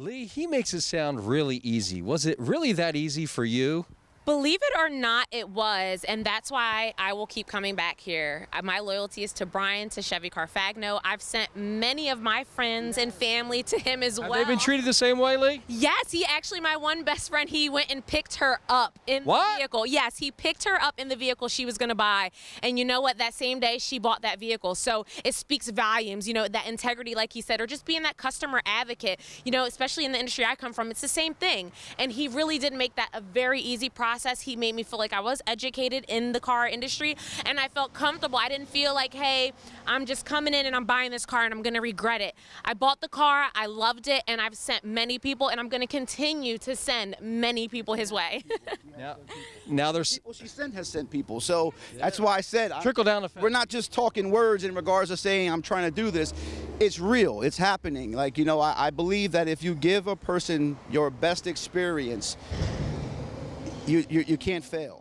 Lee, he makes it sound really easy. Was it really that easy for you? Believe it or not, it was, and that's why I will keep coming back here. Uh, My loyalty is to Bryan, to Chevy Carfagno. I've sent many of my friends and family to him as Have well. They've been treated the same way, Lee? Yes, he actually, my one best friend, he went and picked her up in What? the vehicle. Yes, he picked her up in the vehicle she was going to buy. And you know what? That same day, she bought that vehicle. So it speaks volumes, you know, that integrity, like he said, or just being that customer advocate, you know, especially in the industry I come from, it's the same thing. And he really did make that a very easy process. He made me feel like I was educated in the car industry and I felt comfortable. I didn't feel like, hey, I'm just coming in and I'm buying this car and I'm going to regret it. I bought the car, I loved it, and I've sent many people, and I'm going to continue to send many people his way. Now, now there's People she sent has sent people. So that's why I said trickle down effect. we're not just talking words in regards to saying I'm trying to do this. It's real. It's happening. Like you know, I, I believe that if you give a person your best experience, you, you, you can't fail.